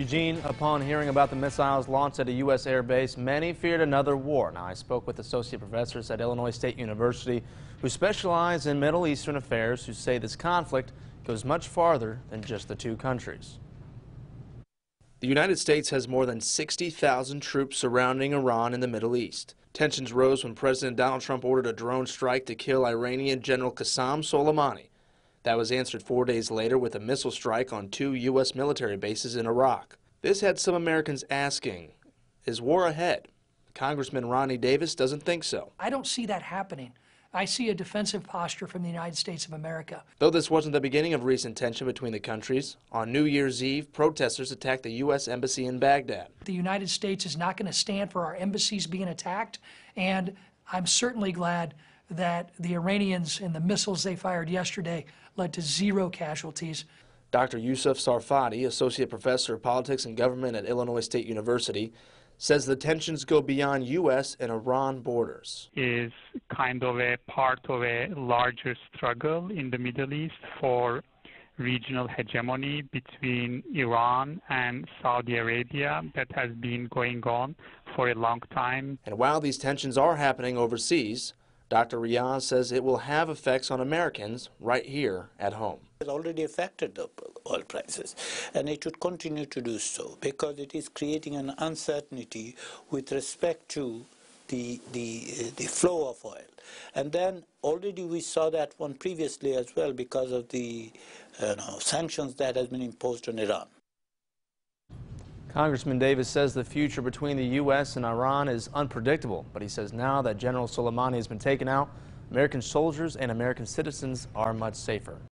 Eugene, upon hearing about the missiles launched at a U.S. air base, many feared another war. Now, I spoke with associate professors at Illinois State University who specialize in Middle Eastern affairs who say this conflict goes much farther than just the two countries. The United States has more than 60,000 troops surrounding Iran in the Middle East. Tensions rose when President Donald Trump ordered a drone strike to kill Iranian General Qasem Soleimani. That was answered four days later with a missile strike on two U.S. military bases in Iraq. This had some Americans asking, is war ahead? Congressman Rodney Davis doesn't think so. I don't see that happening. I see a defensive posture from the United States of America. Though this wasn't the beginning of recent tension between the countries, on New Year's Eve, protesters attacked the U.S. Embassy in Baghdad. The United States is not going to stand for our embassies being attacked, and I'm certainly glad that the Iranians and the missiles they fired yesterday led to zero casualties. Dr. Yusuf Sarfati, Associate Professor of Politics and Government at Illinois State University, says the tensions go beyond U.S. and Iran borders. Is kind of a part of a larger struggle in the Middle East for regional hegemony between Iran and Saudi Arabia that has been going on for a long time. And while these tensions are happening overseas, Dr. Riaz says it will have effects on Americans right here at home. It already affected the oil prices, and it should continue to do so because it is creating an uncertainty with respect to the, the, the flow of oil. And then already we saw that one previously as well because of the you know, sanctions that has been imposed on Iran. Congressman Davis says the future between the U.S. and Iran is unpredictable, but he says now that General Soleimani has been taken out, American soldiers and American citizens are much safer.